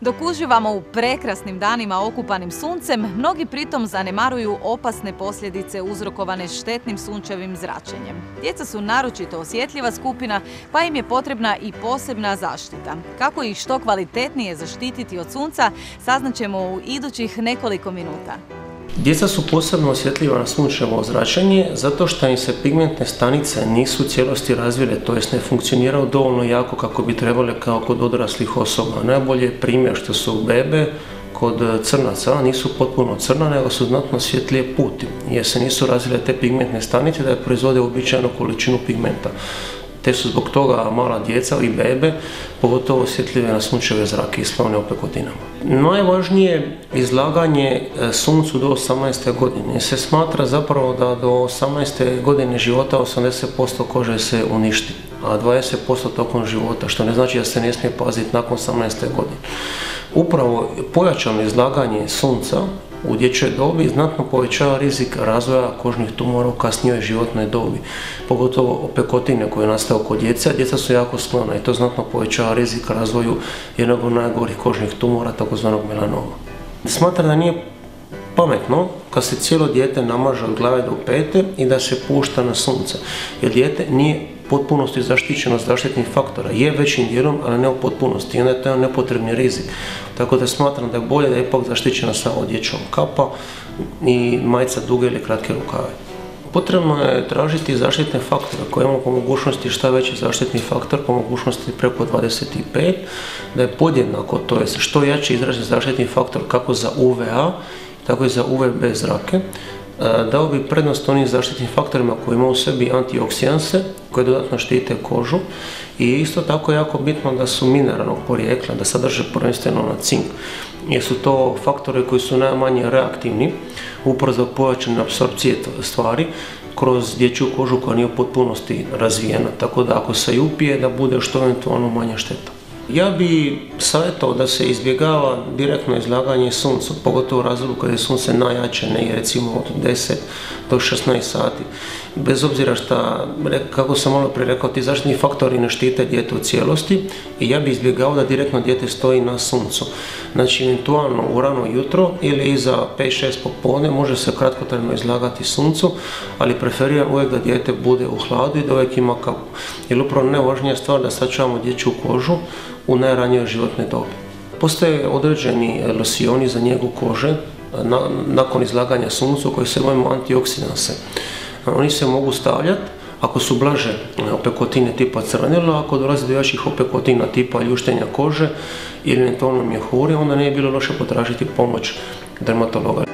Dok uživamo u prekrasnim danima okupanim suncem, mnogi pritom zanemaruju opasne posljedice uzrokovane štetnim sunčevim zračenjem. Djeca su naročito osjetljiva skupina, pa im je potrebna i posebna zaštita. Kako ih što kvalitetnije zaštititi od sunca, saznaćemo u idućih nekoliko minuta. Djeca su posebno osjetljiva na sunčevo zračenje zato što im se pigmentne stanice nisu u cijelosti razvile, to jest ne funkcioniraju dovoljno jako kako bi trebale kao kod odraslih osoba. Najbolje je primjer što su bebe kod crnaca nisu potpuno crna, nego su znatno svjetlije puti, jer se nisu razvile te pigmentne stanice da je proizvode uobičajenu količinu pigmenta te su zbog toga mala djeca i bebe pogotovo osjetljive na sunčeve zrake i slavne opekotinama. Najvažnije izlaganje e, suncu do 18. godine se smatra zapravo da do 18. godine života 80% kože se uništi, a 20% tokom života, što ne znači da se ne smije paziti nakon 18. godine. Upravo pojačano izlaganje sunca u dječjoj dobi znatno povećava rizik razvoja kožnih tumora u kasnijoj životnoj dobi, pogotovo opekotine koje nastaju kod djece, djeca su jako sklona i to znatno povećava rizik razvoju jednog od najgorih kožnih tumora, takozvanog melanoma. Smatram da nije pametno kad se cijelo dijete namaže od glave do pete i da se pušta na sunce, jer dijete nije potpunosti zaštićeno od zaštitnih faktora. Je većim dijelom, ali ne u potpunosti. I onda je to nepotrebni rizik. Tako da smatram da je bolje da je ipak zaštićena sa odjećom kapa i majica duge ili kratke rukave. Potrebno je tražiti zaštitne faktore koje imamo po mogućnosti šta veći zaštitni faktor, po mogućnosti preko 25, da je podjednako, to je što jači izražen zaštitni faktor kako za UVA, tako i za UVB zrake, dao bi prednost onim zaštitnim faktorima koji imaju u sebi antioksidanse koje dodatno štite kožu i isto tako je jako bitno da su mineralnog porijekla, da sadrže prvenstveno na cink jer su to faktori koji su najmanje reaktivni upravo za pojačane apsorpcije stvari kroz dječju kožu koja nije u potpunosti razvijena, tako da ako se i upije da bude što eventualno manja šteta. Ja bi savjetao da se izbjegava direktno izlaganje suncu, pogotovo u razdoblju kada je sunce najjače, ne recimo od 10 do 16 sati. Bez obzira što, kako sam malo prije rekao, ti zaštitni faktori ne štite dijete u cijelosti i ja bi izbjegao da direktno dijete stoji na suncu. Znači, eventualno u rano jutro ili iza 5-6 popodne može se kratkotrajno izlagati suncu, ali preferiram uvijek da dijete bude u hladu i da uvijek ima kapu. Jer upravo najvažnija stvar da sačuvamo dječju kožu u najranijoj životnoj dobi. Postoje određeni losioni za njegu kože nakon izlaganja suncu koji se zovemo antioksidanse. Oni se mogu stavljati ako su blaže opekotine tipa crvenila, ako dolazi do jačih opekotina tipa ljuštenja kože ili eventualno mjehuri, onda ne je bilo loše potražiti pomoć dermatologa.